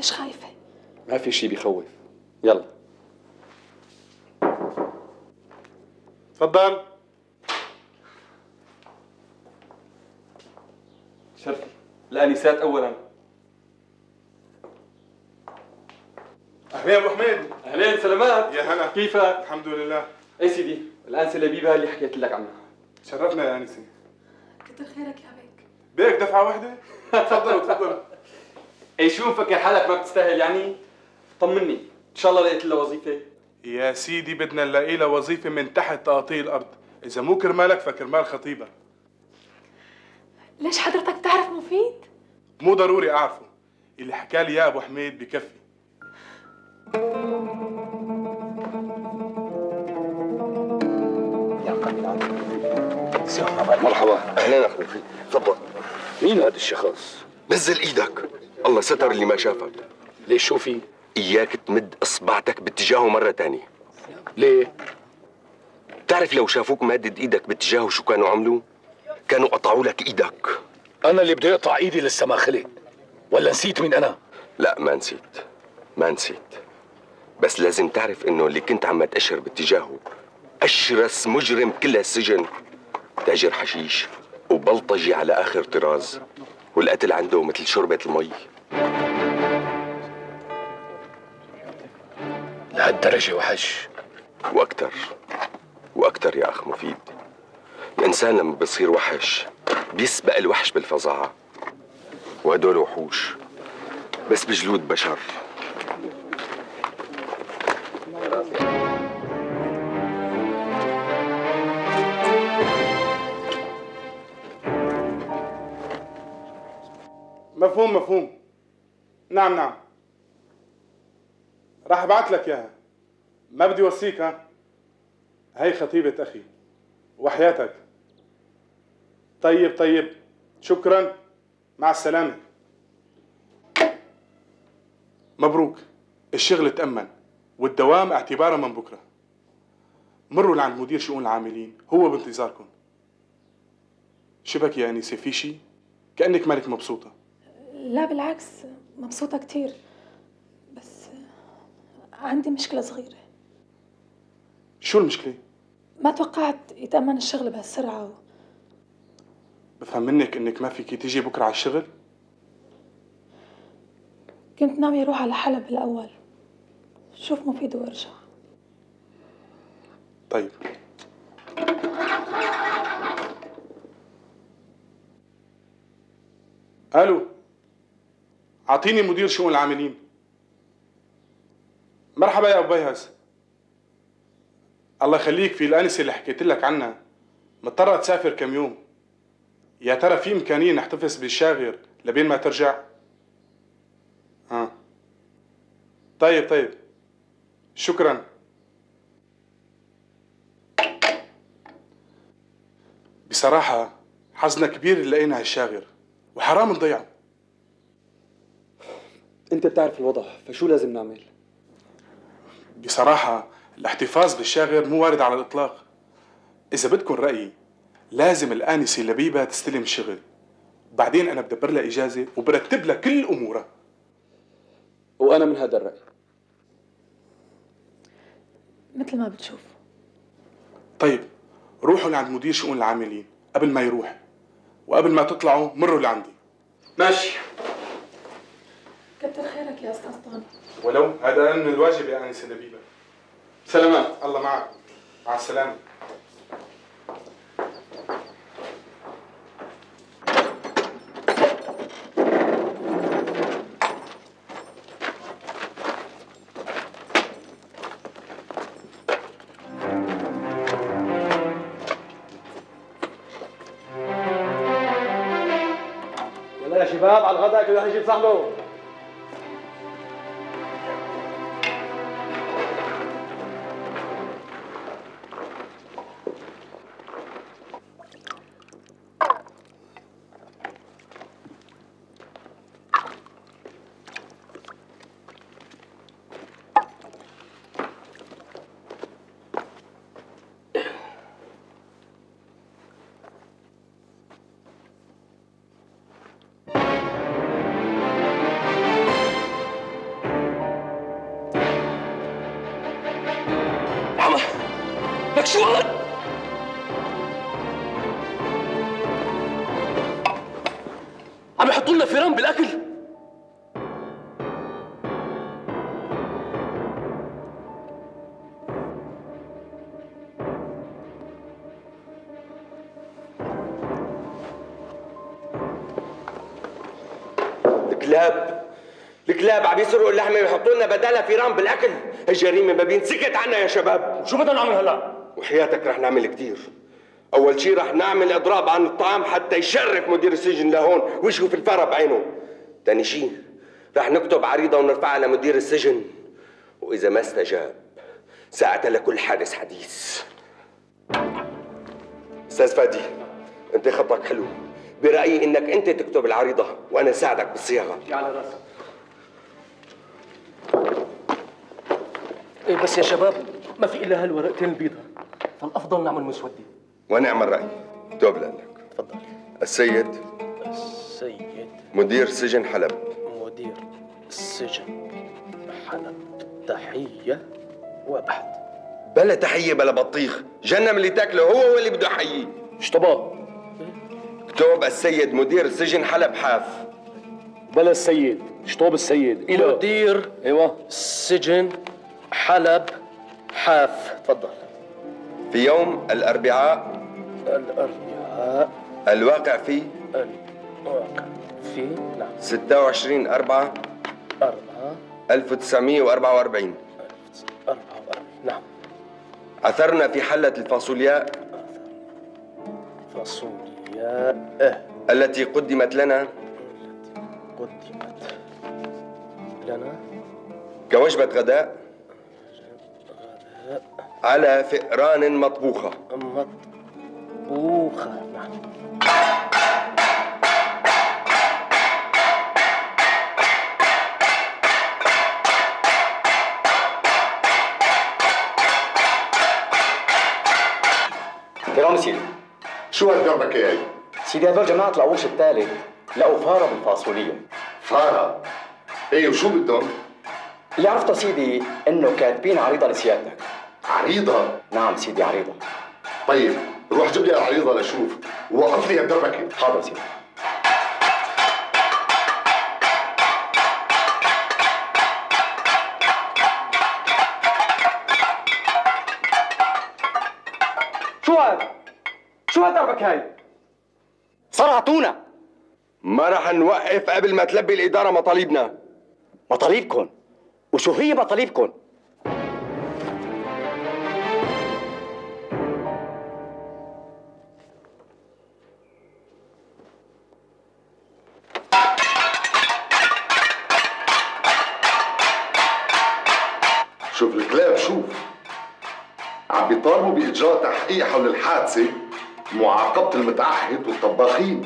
ليش خايفة؟ ما في شيء بيخوف يلا. تفضل. شرفي. الآنسات اولا. أهلين أبو حميد. أهلين سلامات. يا هلا. كيفك؟ الحمد لله. أي سيدي الانسه لبيبه اللي حكيت لك عنها. شرفنا يا آنسة. كتر خيرك يا بيك. بيك دفعة واحدة؟ تفضلوا تفضلوا اي شو مفكر حالك ما بتستاهل يعني؟ طمني إن شاء الله لقيت لها وظيفة. يا سيدي بدنا نلاقي لها وظيفة من تحت تقاطيع الأرض. إذا مو كرمالك فكرمال خطيبها ليش حضرتك بتعرف مفيد؟ مو ضروري أعرفه. اللي حكى لي إياه أبو حميد بكفي. مرحبا. أهلا أخوي. تفضل. مين هذا الشخص؟ نزل إيدك. الله ستر اللي ما شافك. ليش شو في؟ إياك تمد إصبعتك باتجاهه مرة تانية. ليه؟ بتعرف لو شافوك مادد إيدك باتجاهه شو كانوا عملوا؟ كانوا قطعوا لك إيدك. أنا اللي بدي أقطع إيدي لسه ما خلق. ولا نسيت مين أنا؟ لا ما نسيت. ما نسيت. بس لازم تعرف إنه اللي كنت عم تأشر باتجاهه أشرس مجرم كل هالسجن. تاجر حشيش وبلطجي على آخر طراز. والقتل عنده مثل شربة المي. لهالدرجة وحش وأكتر وأكتر يا أخ مفيد. الانسان لما بصير وحش بيسبق الوحش بالفظاعة. وهدول وحوش بس بجلود بشر. مفهوم مفهوم. نعم نعم. راح ابعت لك إياها. ما بدي أوصيك ها. هي خطيبة أخي وحياتك. طيب طيب. شكرا. مع السلامة. مبروك. الشغل تأمن والدوام اعتبارا من بكرة. مروا لعند مدير شؤون العاملين هو بانتظاركم. شبك يا أنيسة في شي؟ كأنك مالك مبسوطة. لا بالعكس مبسوطة كتير بس عندي مشكلة صغيرة. شو المشكلة؟ ما توقعت يتأمن الشغل بهالسرعة. و... بفهم منك إنك ما فيكي تيجي بكرة على الشغل؟ كنت ناوية أروح على حلب بالأول شوف مفيد وأرجع. طيب. ألو؟ أعطيني مدير شؤون العاملين. مرحبا يا أبو بيهز. الله يخليك في الأنسة اللي حكيت لك عنها. مضطرة تسافر كم يوم. يا ترى في إمكانية نحتفظ بالشاغر لبين ما ترجع؟ ها طيب طيب. شكرا. بصراحة حظنا كبير اللي لقينا هالشاغر وحرام نضيعه. انت بتعرف الوضع فشو لازم نعمل؟ بصراحة الاحتفاظ بالشاغر مو وارد على الإطلاق. إذا بدكم رأيي لازم الآنسة لبيبة تستلم الشغل بعدين أنا بدبر لها إجازة وبرتب لها كل أمورها. وأنا من هذا الرأي. مثل ما بتشوف طيب روحوا لعند مدير شؤون العاملين قبل ما يروح. وقبل ما تطلعوا مروا لعندي. ماشي. كتر خيرك يا أستاذ طارق ولو هذا من الواجب يا آنسة لبيبة سلامات. الله معك. مع السلامة. يلا يا شباب على الغداء كل واحد يجيب صاحبه. فيران بالأكل. الكلاب. الكلاب عم يسرقوا اللحمة ويحطوا لنا بدالها فيران بالأكل. هالجريمه ما بينسكت عنا يا شباب. شو بدنا نعمل هلا؟ وحياتك رح نعمل كتير. أول شيء رح نعمل إضراب عن الطعام حتى يشرف مدير السجن لهون ويشوف الفرة بعينه. تاني شيء رح نكتب عريضة ونرفعها لمدير السجن. وإذا ما استجاب ساعتها لكل حادث حديث. أستاذ فادي أنت خطك حلو. برأيي إنك أنت تكتب العريضة وأنا ساعدك بالصياغة. على رأسك. إيه بس يا شباب ما في إلا هالورقتين البيضة فالأفضل نعمل مسودة. ونعم الرأي. توب لك. تفضل. السيد. السيد. مدير سجن حلب. مدير السجن حلب. تحية وبحث بلا تحية بلا بطيخ. جنم اللي تاكله هو هو اللي بده يحييه اشطباط اكتب السيد مدير سجن حلب حاف. بلا السيد. شطوب السيد. إلى مدير أيوه. السجن حلب حاف. تفضل. في يوم الأربعاء الأربعاء الواقع في الواقع في نعم. 26 4 أربعة. 1944 أربعة وأربعين. نعم. عثرنا في حلة الفاصولياء فاصولياء التي قدمت لنا قدمت لنا كوجبة غداء على فئران مطبوخة. مطبوخة. نعم كرام سيدي. شو هالدربكة هي؟ سيدي هدول جماعة العوش الثالث لقوا فارة بالفاصولية. فارة؟ إيه وشو بدهم؟ اللي عرفته سيدي إنه كاتبين عريضة لسيادتك. عريضة؟ نعم سيدي عريضة. طيب روح جيب لي العريضة لشوف ووقف لي هالدربكة حاضر سيدي شو هاد؟ شو هالدربك هاي؟ صرعتونا ما رح نوقف قبل ما تلبي الإدارة مطالبنا مطالبكم وشو هي مطالبكم؟ معاقبة المتعهد والطباخين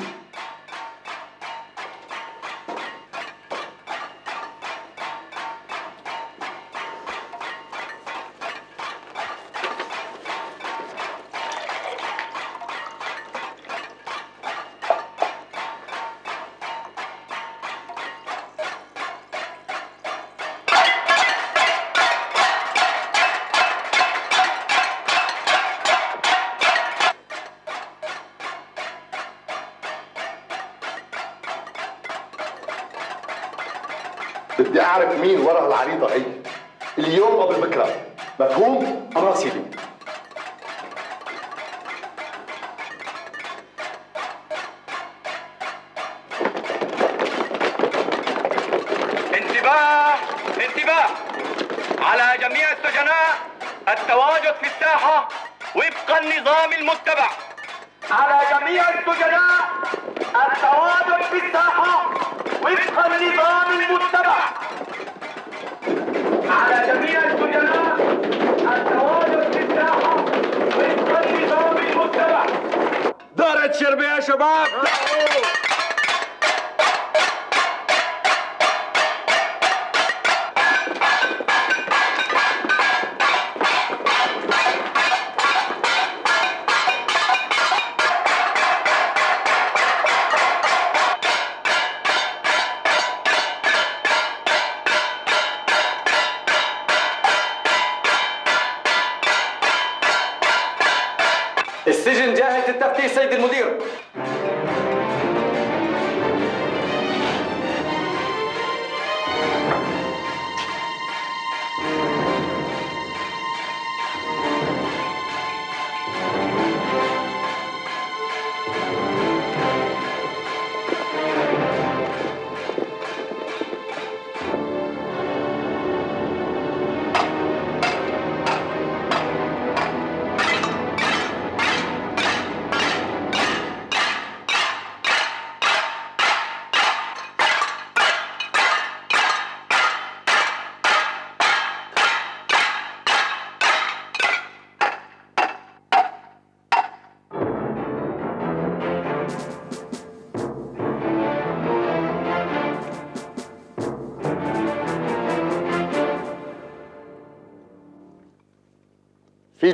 شباب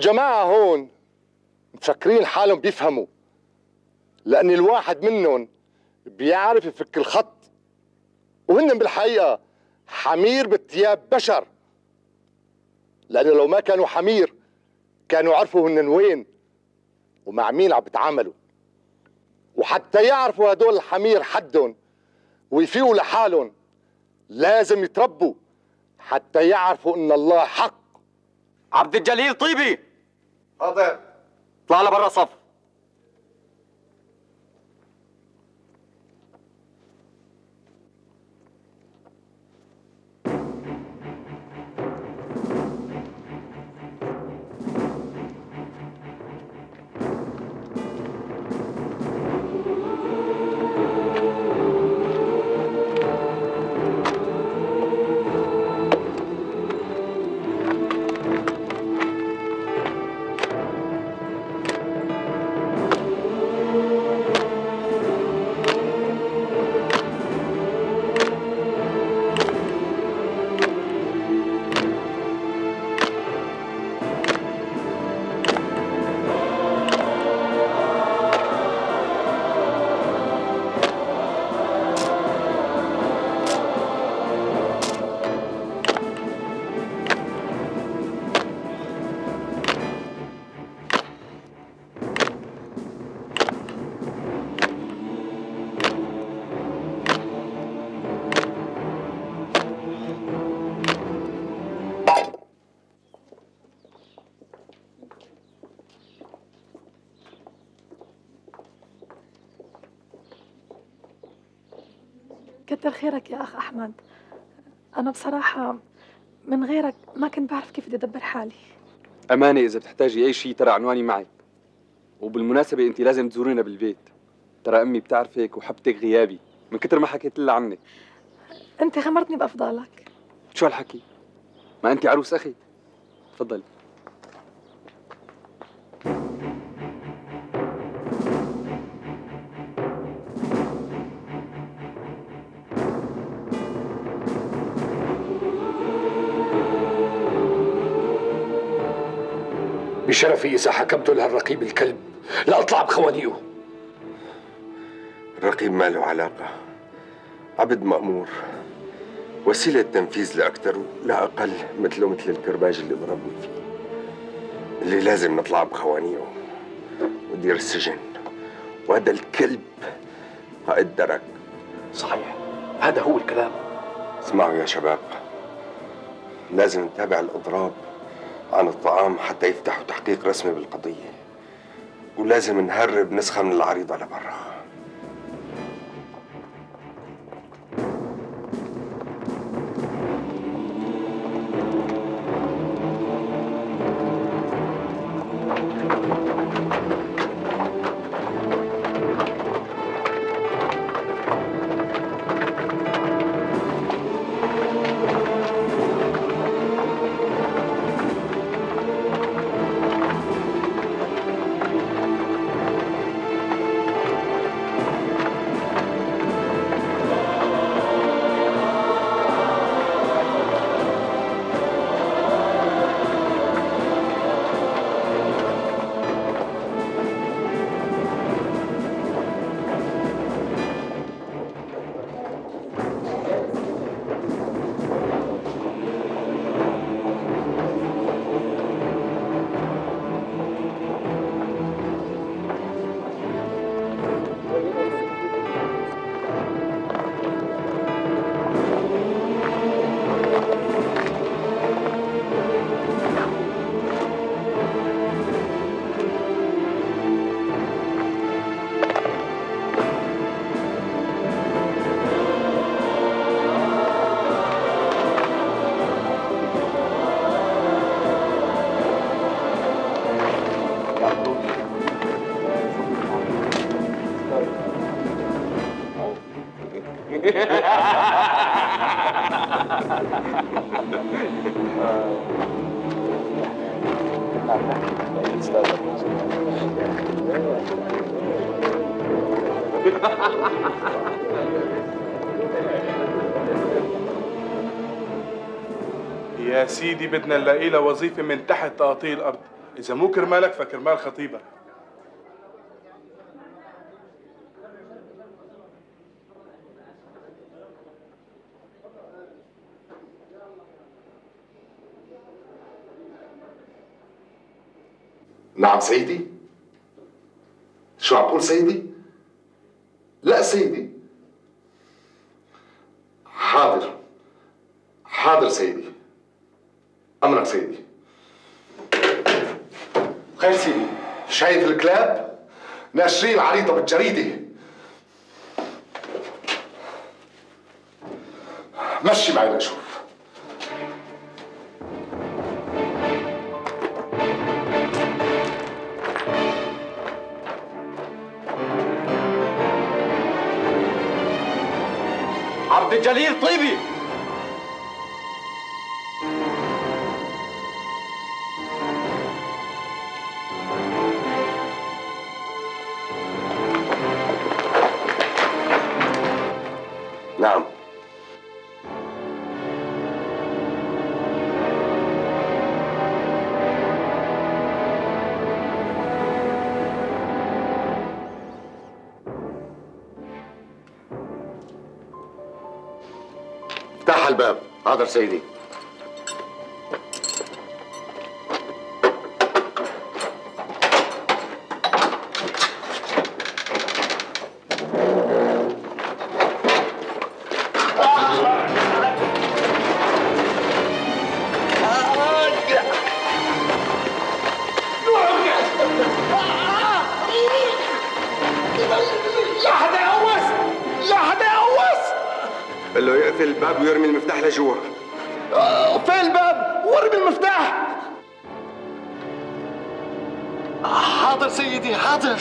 في جماعة هون مفكرين حالهم بيفهموا لأن الواحد منهم بيعرف يفك الخط. وهن بالحقيقة حمير بثياب بشر. لأنه لو ما كانوا حمير كانوا عرفوا هن وين ومع مين عم بيتعاملوا وحتى يعرفوا هدول الحمير حدهم ويفيقوا لحالهم لازم يتربوا حتى يعرفوا إن الله حق. عبد الجليل طيبي! Hadi. Lala barra saf. كتر خيرك يا أخ أحمد. أنا بصراحة من غيرك ما كنت بعرف كيف بدي أدبر حالي. أمانة إذا بتحتاجي أي شيء ترى عنواني معك وبالمناسبة أنت لازم تزورينا بالبيت. ترى أمي بتعرفك وحبتك غيابي من كتر ما حكيت لها عنك. أنت غمرتني بأفضالك. شو هالحكي؟ ما أنت عروس أخي؟ تفضلي. بشرفي إذا حكمت لهالرقيب الكلب. لأطلع بخوانيه الرقيب ما له علاقة. عبد مأمور. وسيلة تنفيذ لا أكثر ولا أقل مثله مثل الكرباج اللي ضربني فيه اللي لازم نطلع بخوانيه ودير السجن. وهذا الكلب قائد درك. صحيح. هذا هو الكلام. اسمعوا يا شباب. لازم نتابع الإضراب. عن الطعام حتى يفتحوا تحقيق رسمي بالقضية. ولازم نهرب نسخة من العريضة لبرا يا سيدي بدنا نلاقي لها وظيفة من تحت تقاطيع الأرض إذا مو كرمالك فكرمال خطيبك. نعم سيدي. شو عم تقول سيدي؟ لا سيدي. حاضر. حاضر سيدي. أمرك سيدي. خير سيدي. شايف الكلاب؟ ناشرين عريضة بالجريدة. مشي معي لشوف. الجليل طيبي افتح الباب حاضر قال له يقفل الباب ويرمي المفتاح لجوا فين الباب! وارمي المفتاح! حاضر سيدي حاضر!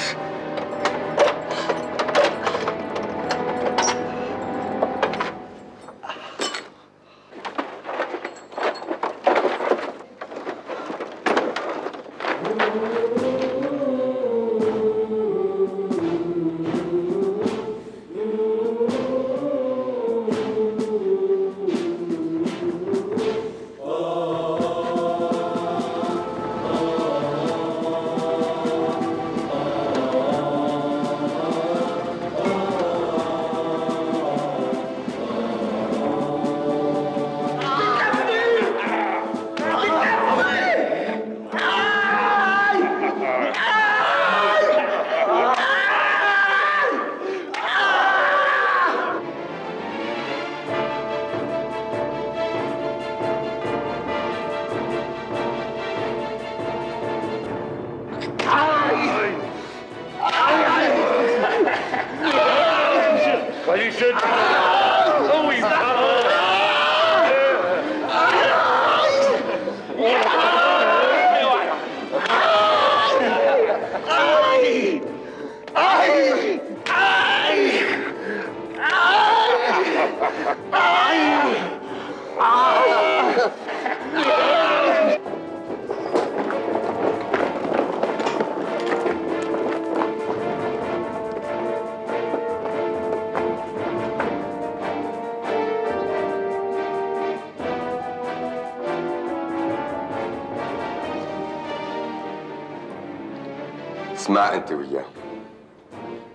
اسمع أنت وياه.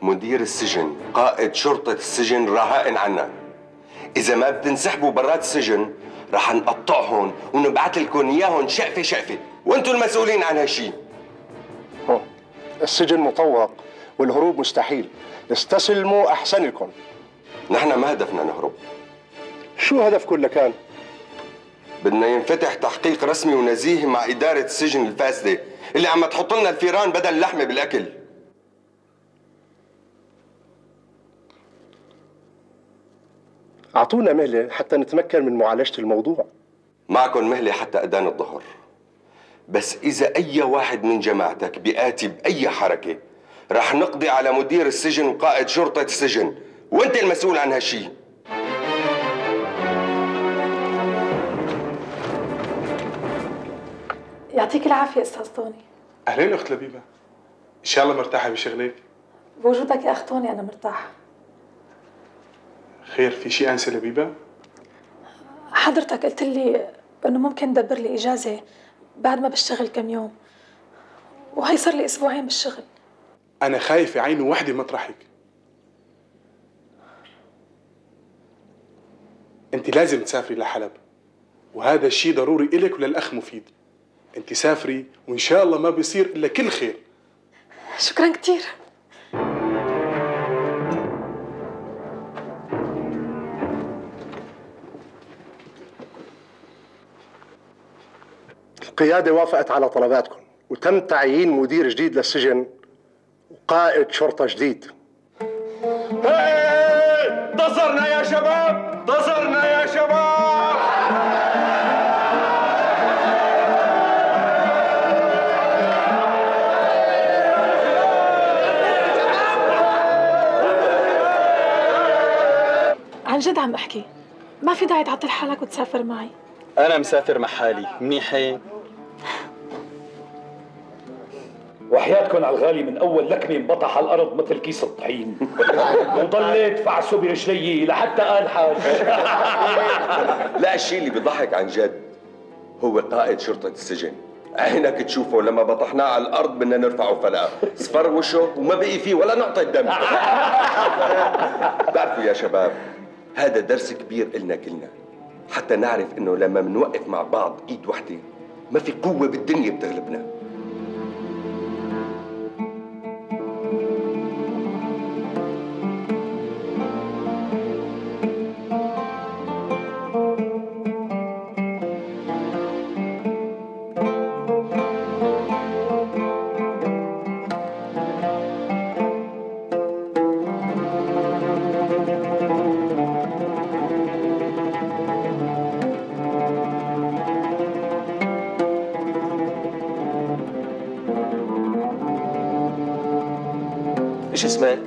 مدير السجن قائد شرطة السجن رهائن عنا. إذا ما بتنسحبوا برات السجن رح نقطعهم ونبعث لكم إياهم شقفة شقفة. وأنتم المسؤولين عن هالشي. السجن مطوق والهروب مستحيل. استسلموا أحسن لكم نحن ما هدفنا نهرب. شو هدفكم لكان؟ بدنا ينفتح تحقيق رسمي ونزيهي مع إدارة السجن الفاسدة. اللي عم تحط لنا الفيران بدل اللحمة بالأكل. أعطونا مهلة حتى نتمكن من معالجة الموضوع. معكم مهلة حتى أذان الظهر. بس إذا أي واحد من جماعتك بيآتي بأي حركة رح نقضي على مدير السجن وقائد شرطة السجن. وأنت المسؤول عن هالشي. يعطيك العافية أستاذ طوني. أهلين أخت لبيبة. إن شاء الله مرتاحة بشغلك بوجودك يا أخ طوني أنا مرتاحة. خير في شيء أنسة لبيبة؟ حضرتك قلت لي إنه ممكن تدبر لي إجازة بعد ما بشتغل كم يوم. وهي صار لي أسبوعين بالشغل. أنا خايف عينه وحدة مطرحك أنت لازم تسافري لحلب. وهذا الشيء ضروري إلك وللأخ مفيد. انت سافري وإن شاء الله ما بيصير إلا كل خير. شكرا كثير القيادة وافقت على طلباتكم وتم تعيين مدير جديد للسجن وقائد شرطة جديد. انتصرنا يا شباب! عن جد عم أحكي. ما في داعي تعطل حالك وتسافر معي. أنا مسافر مع حالي. منيح هيك وحياتكم على الغالي من أول لكمة انبطح على الأرض مثل كيس الطحين. وضليت فعسه برجلي لحتى قال حاج لا الشيء اللي بيضحك عن جد هو قائد شرطة السجن. عينك تشوفه لما بطحناه على الأرض بدنا نرفعه فلا. صفر وشه وما بقي فيه ولا نقطة دم. بعرفوا يا شباب هذا درس كبير إلنا كلنا. حتى نعرف إنه لما منوقف مع بعض إيد وحدة ما في قوة بالدنيا بتغلبنا. man.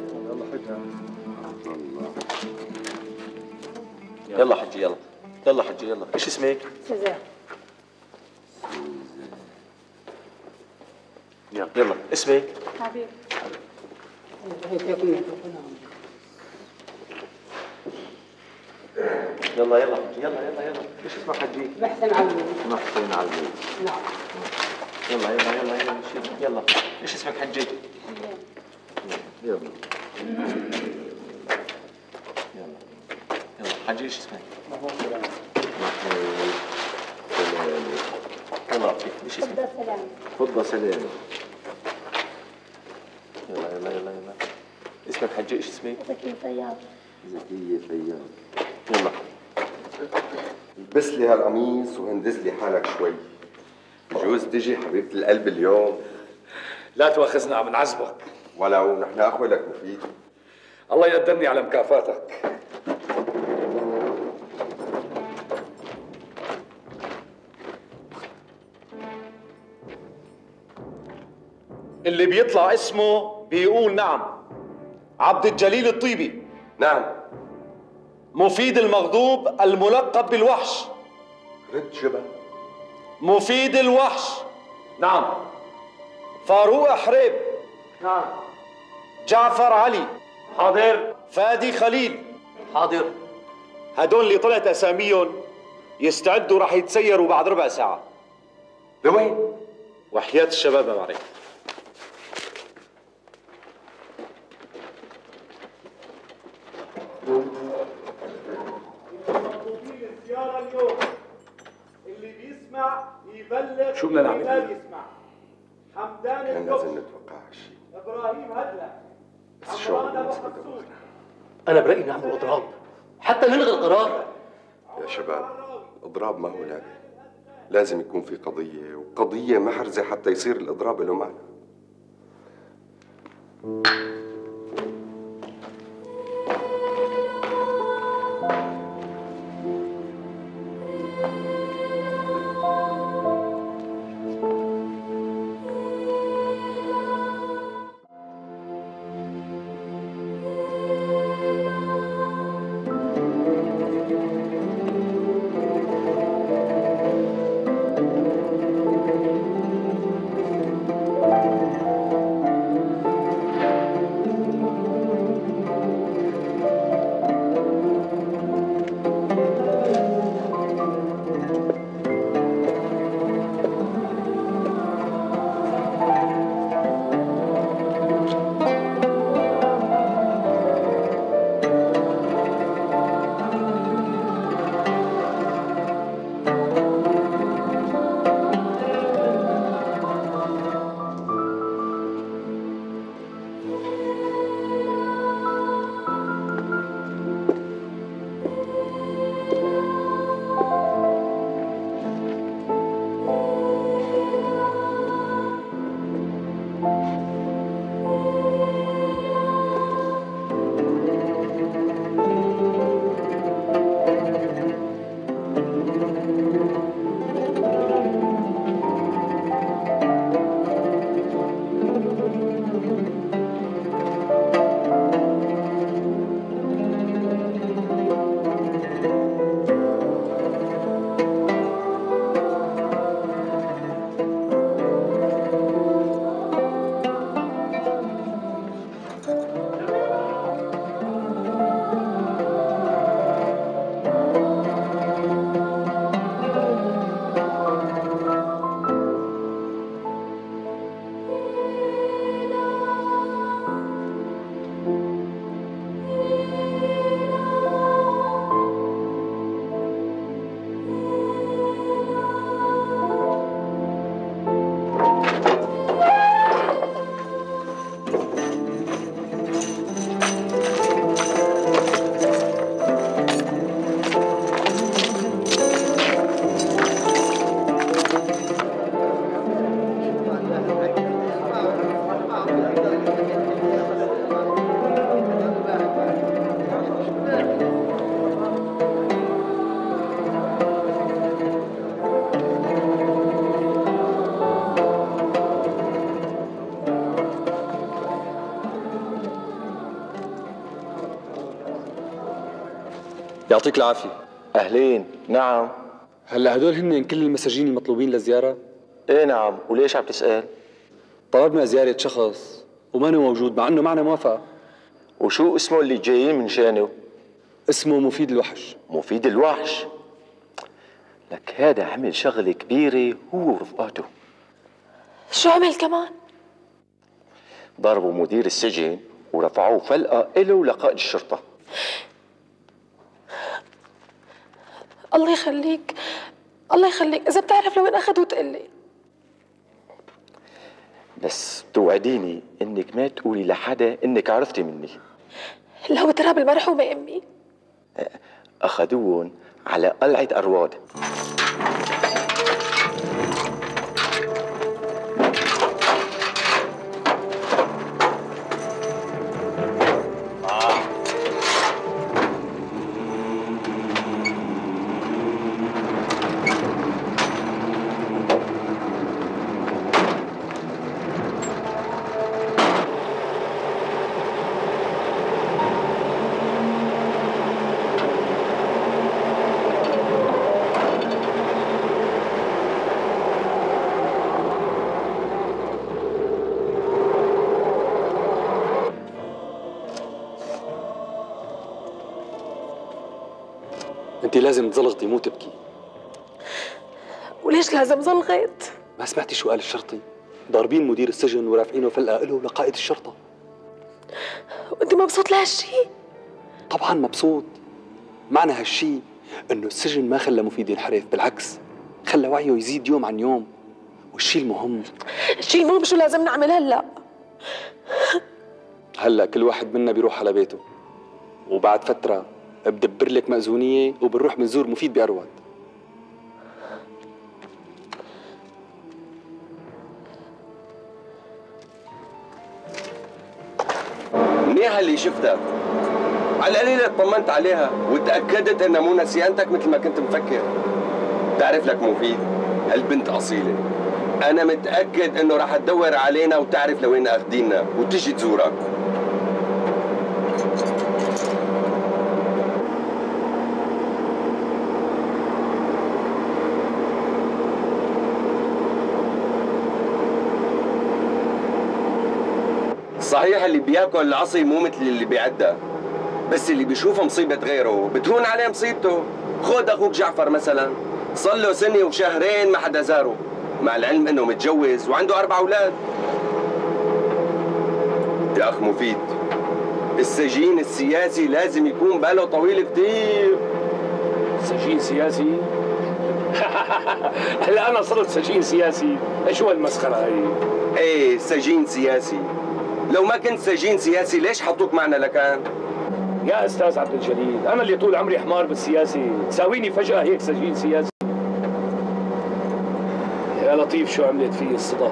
لي هالقميص وهندس لي حالك شوي. بجوز تجي حبيبة القلب اليوم. لا تواخذنا عم نعذبك. ولو نحن أخوة لك مفيد. الله يقدرني على مكافاتك. اللي بيطلع اسمه بيقول نعم. عبد الجليل الطيبي. نعم. مفيد المغضوب الملقب بالوحش. رد شبه. مفيد الوحش. نعم. فاروق حريب. نعم. جعفر علي. حاضر. فادي خليل. حاضر. هدول اللي طلعت أساميهم يستعدوا رح يتسيروا بعد ربع ساعة. لوين؟ وحياة الشباب ما بعرف اللي يبلغ شو بدنا نعمل؟ بيسمع حمدان كان لازم نتوقع هالشيء إبراهيم هدلة بس لدورنا أنا برأيي نعمل أضراب. حتى نلغي القرار يا شباب أضراب ما هو لعبة لازم يكون في قضية وقضية محرزة حتى يصير الإضراب له معنى. يعطيك العافية. أهلين. نعم. هلا هدول هن كل المساجين المطلوبين للزياره إيه نعم. وليش عم تسأل؟ طلبنا زيارة شخص وما موجود مع إنه معنا موافقة. وشو اسمه اللي جايين من شانه؟ اسمه مفيد الوحش. مفيد الوحش. لك هذا عمل شغلة كبيرة هو ورفقاته. شو عمل كمان؟ ضربوا مدير السجن ورفعوه فلقة إله ولقائد الشرطة. الله يخليك الله يخليك. إذا بتعرف لوين أخذوا تقلي بس توعديني إنك ما تقولي لحدا إنك عرفتي مني. هو تراب المرحومة أمي. أخذوهم على قلعة أرواد. انت لازم تزلغطي مو تبكي وليش لازم زلغيت؟ ما سمعتي شو قال الشرطي ضاربين مدير السجن ورافعينه فلقه له لقائد الشرطة وأنت مبسوط لهالشي؟ طبعا مبسوط معنى هالشي إنه السجن ما خلى مفيد ينحرف بالعكس خلى وعيه يزيد يوم عن يوم والشي المهم الشي المهم شو لازم نعمل هلا؟ هلا كل واحد منا بيروح على بيته وبعد فترة بدبر لك مأذونية وبنروح بنزور مفيد بأرواد. منيحة اللي شفتها على القليلة اطمنت عليها وتأكدت انها مو نسيانتك مثل ما كنت مفكر. تعرف لك مفيد هالبنت أصيلة. أنا متأكد إنه راح تدور علينا وتعرف لوين أخدينا وتجي تزورك. صحيح اللي بياكل العصي مو مثل اللي بيعدها بس اللي بيشوف مصيبة غيره بتهون عليه مصيبته. خود أخوك جعفر مثلا صار له سنة وشهرين ما حدا زاره مع العلم إنه متجوز وعنده أربع أولاد. يا أخ مفيد السجين السياسي لازم يكون باله طويل كتير. سجين سياسي؟ هلا أنا صرت سجين سياسي. شو هالمسخره هي إيه سجين سياسي. لو ما كنت سجين سياسي ليش حطوك معنا لكان؟ يا أستاذ عبد الجليل أنا اللي طول عمري حمار بالسياسي تساويني فجأة هيك سجين سياسي. يا لطيف شو عملت فيه الصدف؟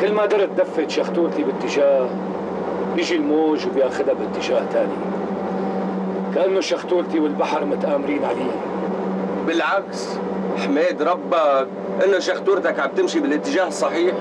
كل ما درت دفت شختوتي باتجاه بيجي الموج وبياخذها باتجاه تاني. كأنه شختولتي والبحر متآمرين عليه بالعكس حميد ربك إنه شختورتك عم تمشي بالاتجاه الصحيح.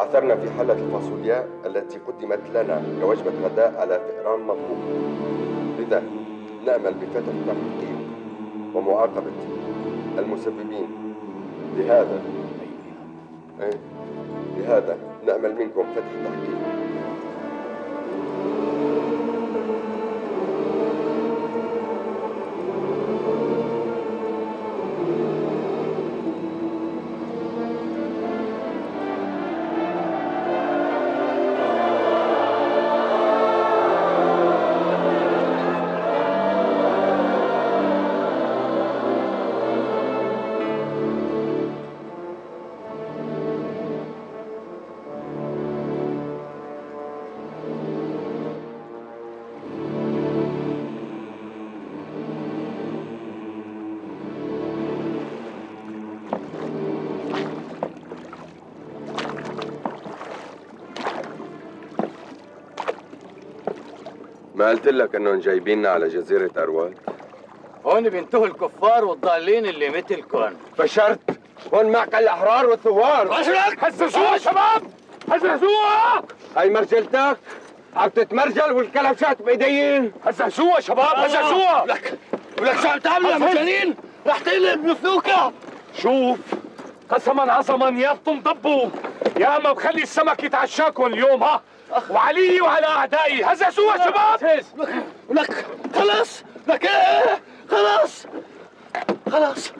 عثرنا في حلة الفاصوليا التي قدمت لنا كوجبة غداء على فئران مطبوخ. لذا نأمل بفتح التحقيق ومعاقبة المسببين. لهذا إيه؟ لهذا نأمل منكم فتح التحقيق ما قلت لك أنهم جايبيننا على جزيرة ارواد هون بينتهوا الكفار والضالين اللي مثلكم فشرت هون معك الأحرار والثوار. رجلك هززوها شباب! هززوها! هاي مرجلتك؟ عم تتمرجل والكلبشات بإيدين. هززوها شباب! هززوها! لك ولك شو عم تعملوا يا مجانين رح تقلب نفلوكا شوف قسما عظما يا بتنضبوا. يا اما بخلي السمك يتعشاكم اليوم ها؟ وعلي وعلى أعدائي. هززوها شباب. لك. خلاص. لك. خلاص. خلاص.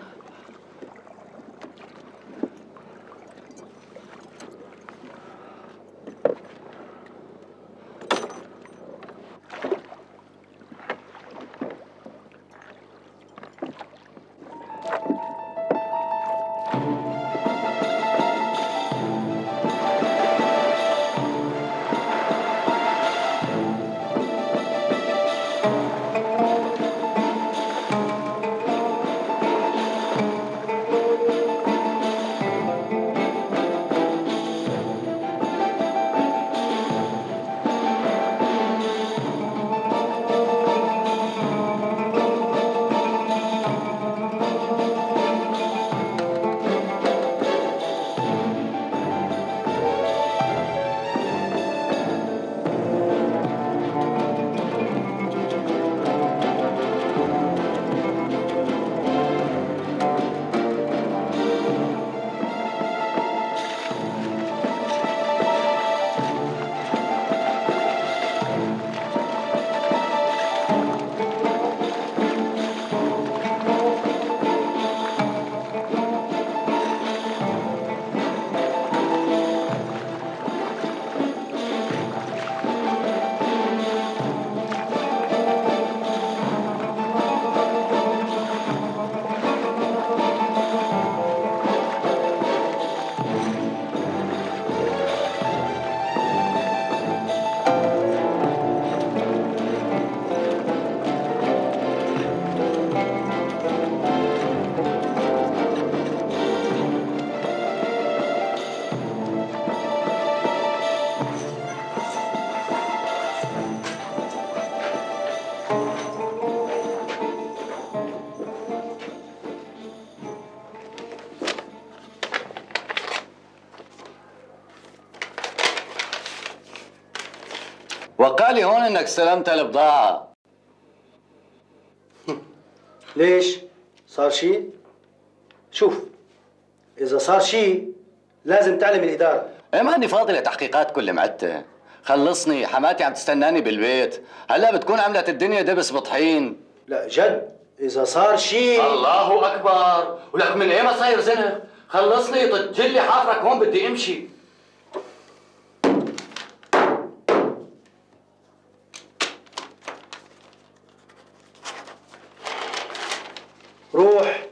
وقالي هون انك استلمت البضاعة. ليش؟ صار شيء؟ شوف إذا صار شيء لازم تعلم الإدارة. إيه ماني فاضي لتحقيقات كل معدة. خلصني حماتي عم تستناني بالبيت. هلا بتكون عملت الدنيا دبس بطحين. لا جد. إذا صار شيء الله أكبر. ولك من إيه ما صاير زنق؟ خلصني طجلي حافرك هون بدي أمشي روح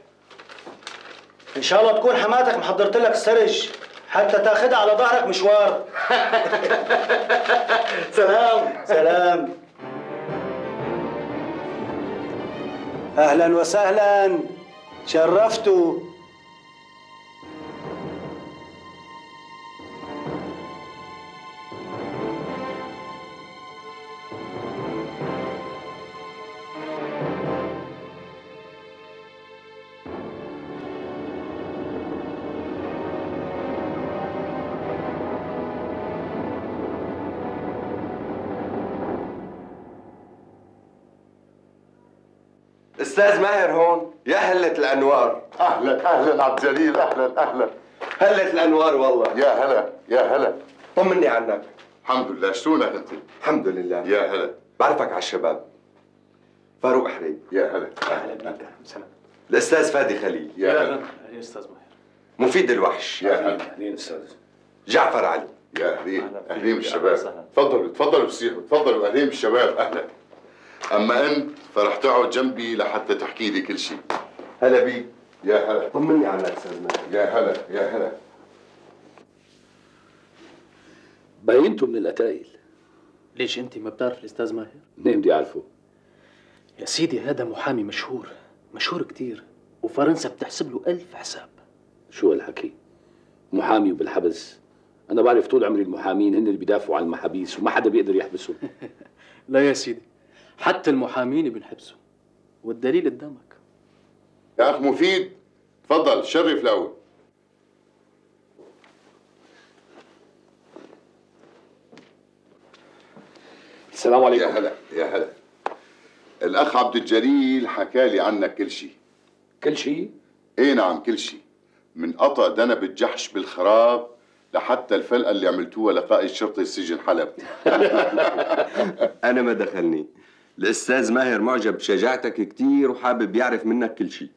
إن شاء الله تكون حماتك محضرت لك سرج. حتى تاخدها على ظهرك مشوار. سلام. سلام. أهلا وسهلا. شرفتوا أستاذ ماهر هون. يا هلة الأنوار. أهلا أهلا عبد الجليل أهلا أهلا. هلة الأنوار والله. يا هلا يا هلا. طمني عنك. الحمد لله. شلونك أنت؟ الحمد لله. يا هلا. بعرفك على الشباب. فاروق حريب يا هلا. أهلا بك سلام. الأستاذ فادي خليل. يا هلا. يا أستاذ ماهر. مفيد الوحش. يا هلا. أهلين أستاذ. جعفر علي. يا أهلين. أهلين بالشباب. تفضلوا تفضلوا بسيحوا تفضلوا أهلين بالشباب أهلا. أما أنت فرح تقعد جنبي لحتى تحكي لي كل شيء هلا بيك يا هلا. طمني عنك أستاذ ماهر يا هلا. يا هلا. باينتوا من القتايل. ليش أنت ما بتعرف الأستاذ ماهر؟ منين بدي أعرفه؟ يا سيدي هذا محامي مشهور. مشهور كتير. وفرنسا بتحسب له ألف حساب. شو هالحكي؟ محامي وبالحبس. أنا بعرف طول عمري المحامين هن اللي بيدافعوا عن المحابيس وما حدا بيقدر يحبسهم. لا يا سيدي. حتى المحامين بنحبسوا والدليل قدامك. يا أخ مفيد تفضل شرف الأول السلام عليكم. يا هلا يا هلا. الأخ عبد الجليل حكى لي عنك كل شيء كل شيء إيه نعم كل شيء من قطع دنب الجحش بالخراب لحتى الفلقة اللي عملتوها لقائد شرطه سجن حلب أنا ما دخلني. الأستاذ ماهر معجب بشجاعتك كتير وحابب يعرف منك كل شيء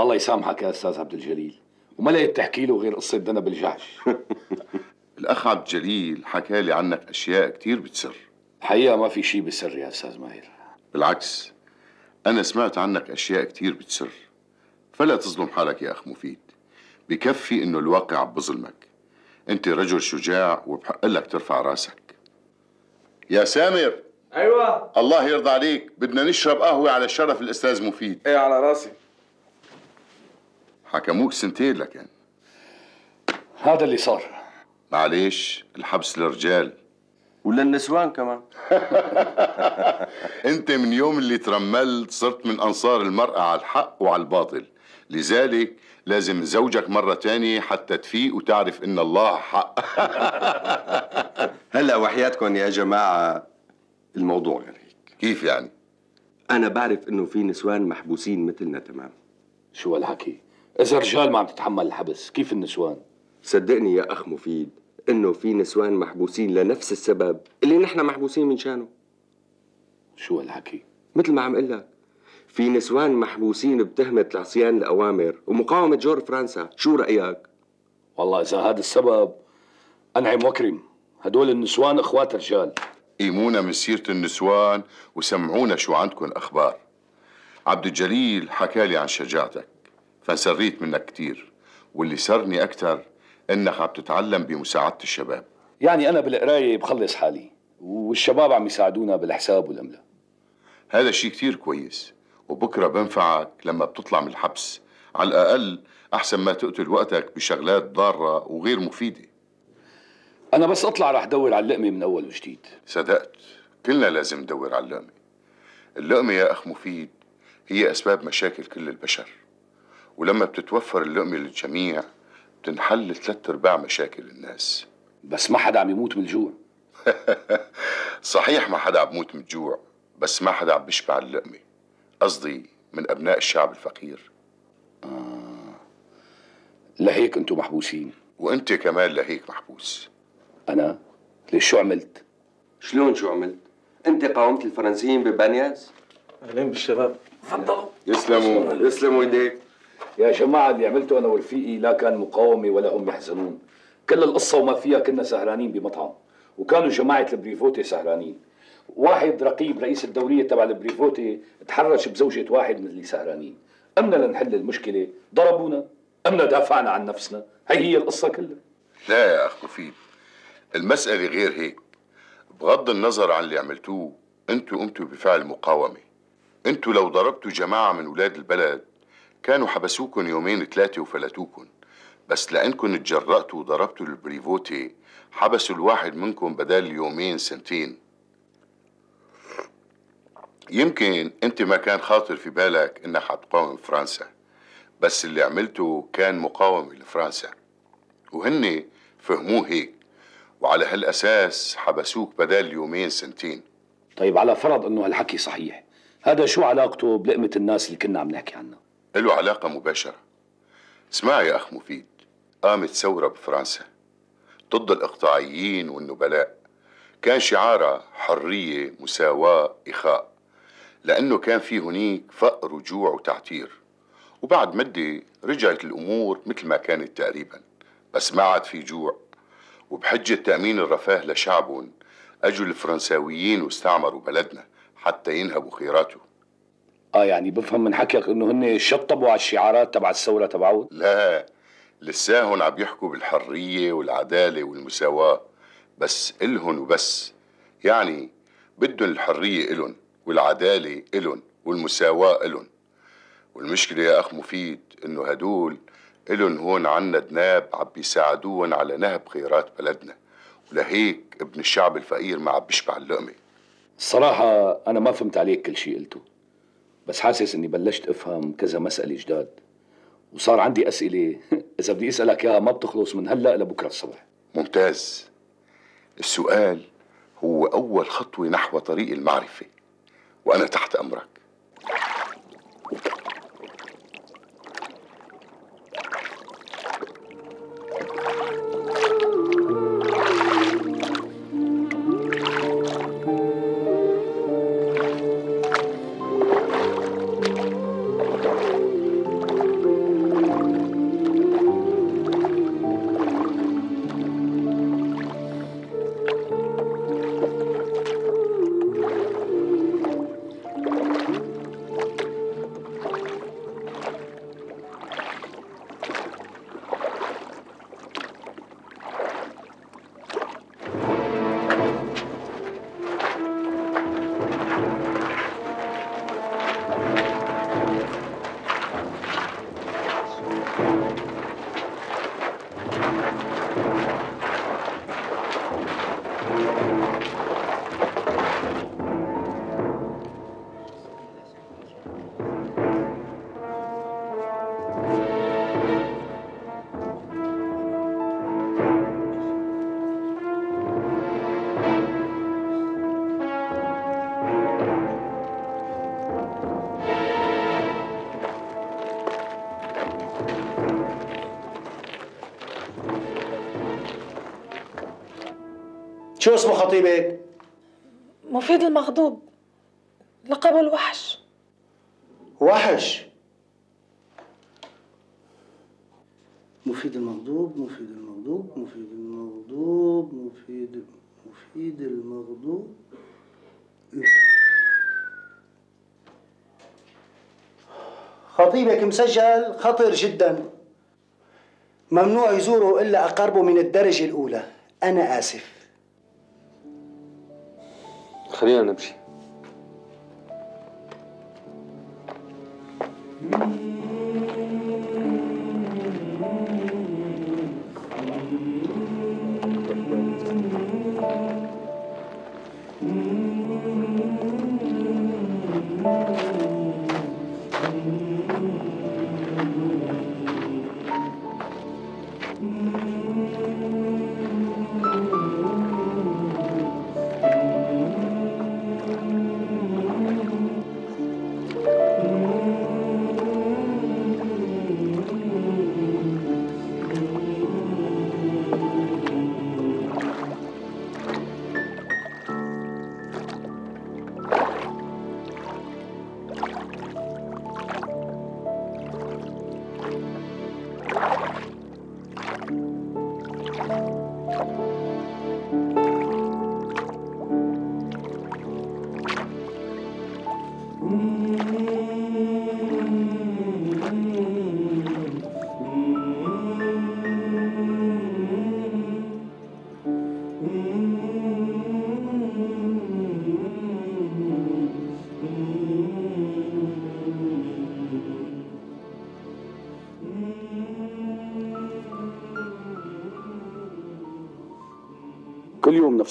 الله يسامحك يا أستاذ عبد الجليل. وما لقيت تحكي له غير قصة دنب الجحش الأخ عبد الجليل حكى لي عنك أشياء كتير بتسر. الحقيقة ما في شيء بسر يا أستاذ ماهر. بالعكس أنا سمعت عنك أشياء كتير بتسر. فلا تظلم حالك يا أخ مفيد. بكفي إنه الواقع عم بظلمك. أنت رجل شجاع وبحق لك ترفع رأسك. يا سامر! أيوه. الله يرضى عليك. بدنا نشرب قهوة على شرف الأستاذ مفيد. إيه على راسي. حكموك سنتين لكن. هذا اللي صار. معلش الحبس للرجال. وللنسوان كمان. أنت من يوم اللي ترملت صرت من أنصار المرأة على الحق وعلى الباطل. لذلك لازم زوجك مرة تانية حتى تفيق وتعرف إن الله حق. هلا وحياتكم يا جماعة. الموضوع غير هيك كيف يعني؟ أنا بعرف إنه في نسوان محبوسين مثلنا تمام. شو هالحكي؟ إذا رجال ما عم تتحمل الحبس كيف النسوان؟ صدقني يا أخ مفيد إنه في نسوان محبوسين لنفس السبب اللي نحن محبوسين من شانه. شو هالحكي؟ مثل ما عم أقول لك في نسوان محبوسين بتهمة العصيان الأوامر ومقاومة جور فرنسا شو رأيك؟ والله إذا هذا السبب أنعم وكرم. هدول النسوان إخوات رجال. قيمونا من سيرة النسوان وسمعونا شو عندكم أخبار. عبد الجليل حكى لي عن شجاعتك فسريت منك كتير واللي سرني أكتر إنك عم تتعلم بمساعدة الشباب. يعني أنا بالقراية بخلص حالي والشباب عم يساعدونا بالحساب والأملة هذا شيء كتير كويس وبكرة بنفعك لما بتطلع من الحبس. على الأقل أحسن ما تقتل وقتك بشغلات ضارة وغير مفيدة. أنا بس أطلع رح دور على اللقمة من أول وجديد. صدقت. كلنا لازم ندور على اللقمة. اللقمة يا أخ مفيد هي أسباب مشاكل كل البشر. ولما بتتوفر اللقمة للجميع بتنحل ثلاث أرباع مشاكل الناس. بس ما حدا عم يموت من الجوع. صحيح ما حدا عم يموت من الجوع بس ما حدا عم بيشبع اللقمة. قصدي من أبناء الشعب الفقير. آه. لهيك أنتم محبوسين. وأنت كمان لهيك محبوس. أنا؟ ليش شو عملت؟ شلون شو عملت؟ أنت قاومت الفرنسيين ببانياس؟ أهلين بالشباب. تفضلوا. يسلموا يسلموا إيديك. يا جماعة اللي عملته أنا ورفيقي لا كان مقاومة ولا هم يحزنون. كل القصة وما فيها كنا سهرانين بمطعم. وكانوا جماعة البريفوتي سهرانين. واحد رقيب رئيس الدورية تبع البريفوتي تحرش بزوجة واحد من اللي سهرانين. قمنا لنحل المشكلة. ضربونا. قمنا دافعنا عن نفسنا. هي هي القصة كلها. لا يا أخ مفيد المسألة غير هيك. بغض النظر عن اللي عملتوه أنتوا قمتوا بفعل مقاومة. أنتوا لو ضربتوا جماعة من ولاد البلد كانوا حبسوكن يومين ثلاثة وفلتوكن. بس لأنكم اتجرأتوا وضربتوا البريفوتي حبسوا الواحد منكم بدل يومين سنتين. يمكن انت ما كان خاطر في بالك انك حتقاوم فرنسا بس اللي عملته كان مقاومة لفرنسا. وهن فهموه هيك. وعلى هالأساس حبسوك بدل يومين سنتين. طيب على فرض أنه هالحكي صحيح هذا شو علاقته بلقمة الناس اللي كنا عم نحكي عنها؟ له علاقة مباشرة. اسمع يا أخ مفيد قامت ثورة بفرنسا ضد الإقطاعيين والنبلاء. كان شعارها حرية مساواة إخاء لأنه كان في هنيك فقر وجوع وتعتير. وبعد مدة رجعت الأمور مثل ما كانت تقريبا بس ما عاد في جوع. وبحجة تأمين الرفاه لشعبهم أجوا الفرنساويين واستعمروا بلدنا حتى ينهبوا خيراته. آه يعني بفهم من حكيك إنه هن شطبوا على الشعارات تبع الثورة تبعهم لا لساهن عم يحكوا بالحرية والعدالة والمساواة بس إلهن وبس. يعني بدهم الحرية إلن والعدالة إلن والمساواة إلن والمشكلة يا أخ مفيد إنه هدول إلن هون عنا دناب عم بيساعدوهم على نهب خيرات بلدنا. ولهيك ابن الشعب الفقير ما عم بيشبع اللقمة. الصراحة أنا ما فهمت عليك كل شيء قلته. بس حاسس إني بلشت أفهم كذا مسألة جداد. وصار عندي أسئلة. إذا بدي أسألك إياها ما بتخلص من هلأ لبكرة الصبح. ممتاز. السؤال هو أول خطوة نحو طريق المعرفة. وأنا تحت أمرك. شو اسمه خطيبك؟ مفيد المغضوب. لقبه الوحش. وحش؟ مفيد المغضوب مفيد المغضوب مفيد المغضوب مفيد مفيد المغضوب. خطيبك مسجل خطر جدا. ممنوع يزوره إلا اقاربه من الدرجة الأولى. أنا آسف. خلينا نمشي.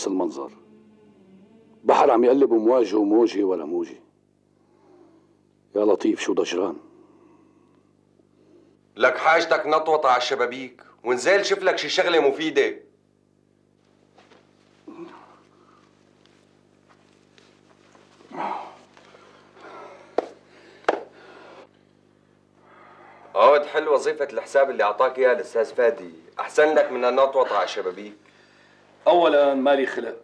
نفس المنظر. بحر عم يقلب مواجه وموجه ولا موجه. يا لطيف شو ضجران لك حاجتك نطوطة على الشبابيك ونزال شوف لك شي شغلة مفيدة. عود حل وظيفة الحساب اللي أعطاك إياها الأستاذ فادي. أحسن لك من النطوطة على الشبابيك. اولا مالي خلق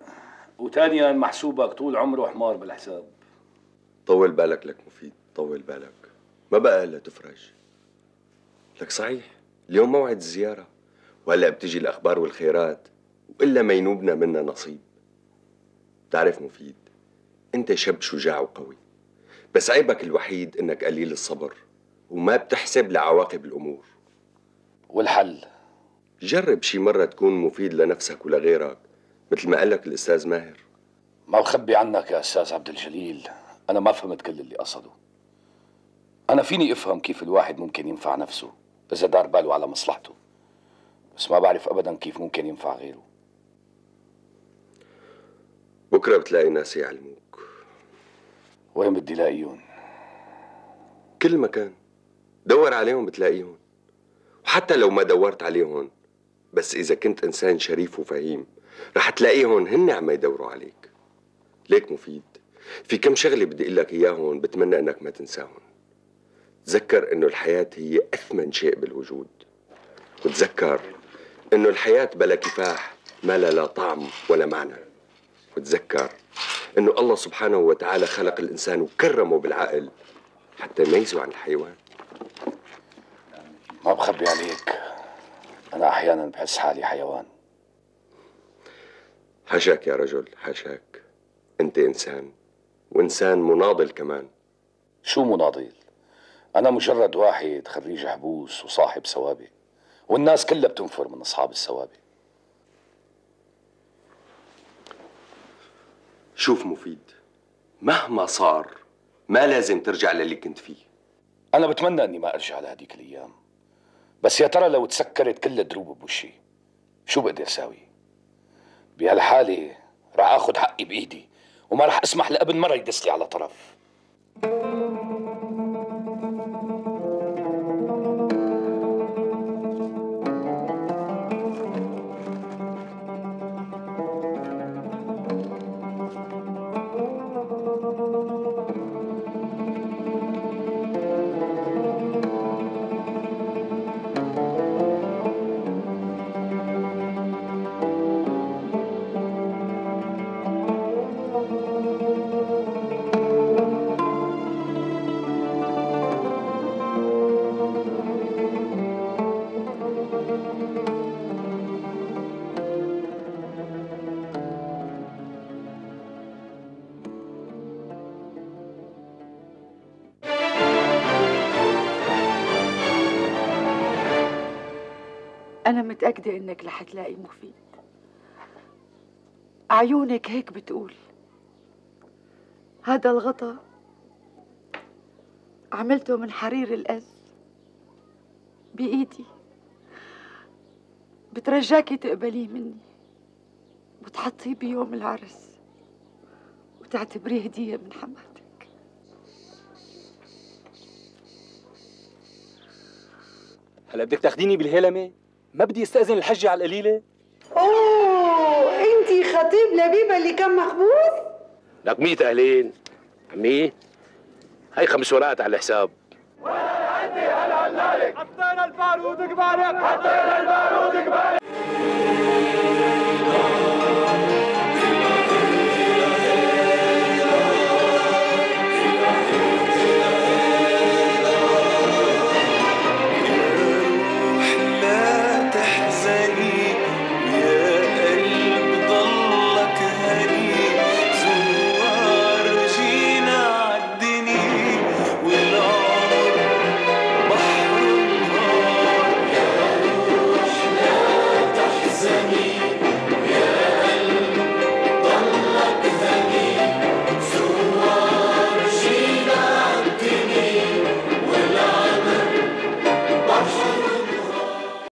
وثانيا محسوبك طول عمره حمار بالحساب. طول بالك لك مفيد طول بالك. ما بقى إلا تفرج. لك صحيح. اليوم موعد الزيارة وهلأ بتجي الأخبار والخيرات وإلا ما ينوبنا منا نصيب. تعرف مفيد أنت شاب شجاع وقوي بس عيبك الوحيد إنك قليل الصبر وما بتحسب لعواقب الأمور. والحل. جرب شي مرة تكون مفيد لنفسك ولغيرك مثل ما قال لك الأستاذ ماهر. ما بخبي عنك يا أستاذ عبد الجليل. أنا ما فهمت كل اللي قصده. أنا فيني أفهم كيف الواحد ممكن ينفع نفسه إذا دار باله على مصلحته. بس ما بعرف ابدا كيف ممكن ينفع غيره. بكرة بتلاقي ناس يعلموك. وين بدي لاقيهم؟ كل مكان. دور عليهم بتلاقيهم. وحتى لو ما دورت عليهم بس إذا كنت إنسان شريف وفهيم رح تلاقيهم هن عم يدوروا عليك. ليك مفيد. في كم شغلة بدي أقول لك إياهم بتمنى إنك ما تنساهم تذكر إنه الحياة هي أثمن شيء بالوجود. وتذكر إنه الحياة بلا كفاح ما لا, لا طعم ولا معنى. وتذكر إنه الله سبحانه وتعالى خلق الإنسان وكرمه بالعقل حتى يميزه عن الحيوان. ما بخبي عليك. أنا أحيانا بحس حالي حيوان. حاشاك يا رجل حاشاك أنت إنسان وإنسان مناضل كمان. شو مناضل؟ أنا مجرد واحد خريج حبوس وصاحب سوابق والناس كلها بتنفر من أصحاب السوابق شوف مفيد مهما صار ما لازم ترجع للي كنت فيه. أنا بتمنى إني ما أرجع لهديك الأيام. بس يا ترى لو تسكرت كل الدروب بوشي شو بقدر ساوي؟ بهالحالة رح آخذ حقي بإيدي وما رح أسمح لابن مرة يدس لي على طرف أنا متأكدة إنك رح تلاقي مفيد. عيونك هيك بتقول. هذا الغطا عملته من حرير الأز بإيدي. بترجاكي تقبليه مني. وتحطيه بيوم العرس. وتعتبريه هدية من حماتك. هلا بدك تاخديني بالهلمة؟ ما بدي استأذن الحجة على القليلة؟ أوه انتي خطيب لبيبه اللي كان محبوس لك 100 اهلين عمي هاي خمس ورقات على الحساب. حطينا البارود قبالك حطينا البارود قبالك